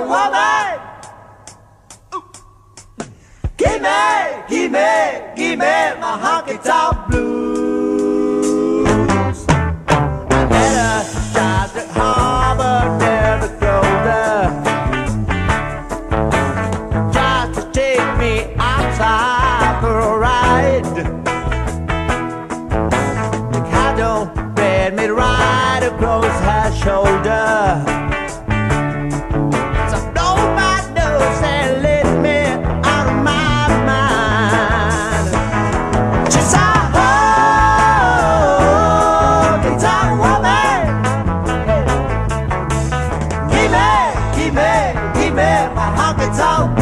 woman. Give me, give me, give me my honky tonk blues. I met a child at Harbor near to take me outside for a ride. The me across her shoulder. Give me, give me, give me my heart, it's out.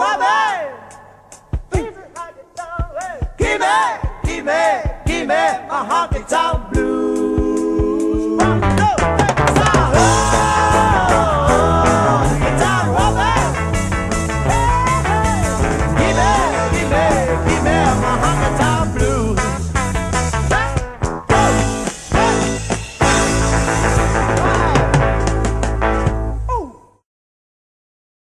woman. Give me, give me, give me my honky tonk.